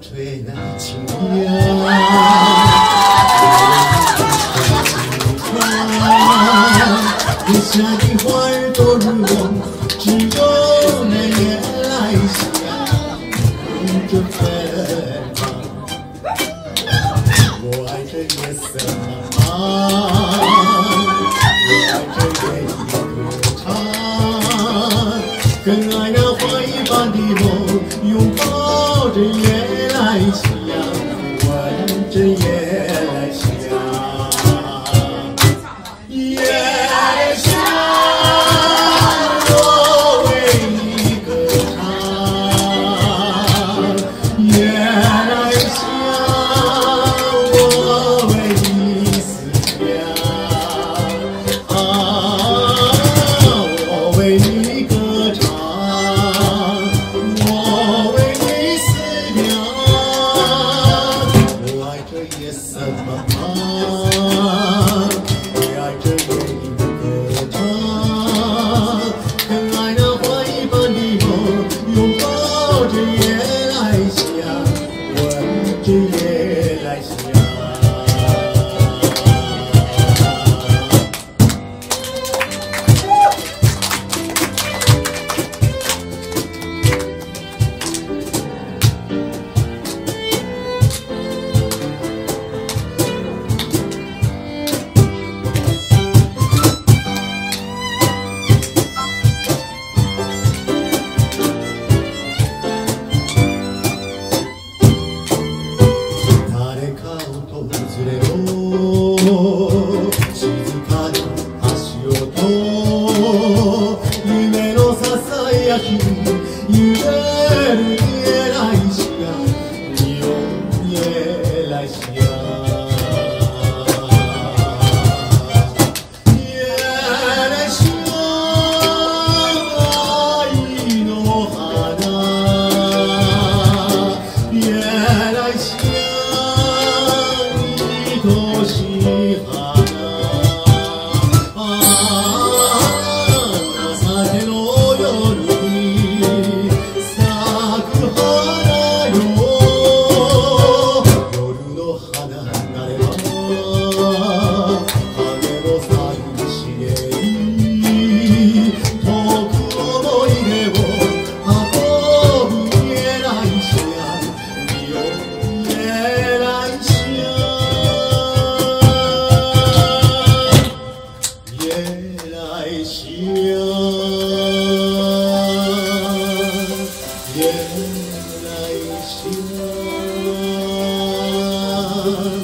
吹来清凉悠悠的古月下的花儿多如梦只有那夜来香吐着芬芳我爱这夜色茫茫我爱这夜莺歌唱更爱那花一般的梦拥抱着夜 Oh. var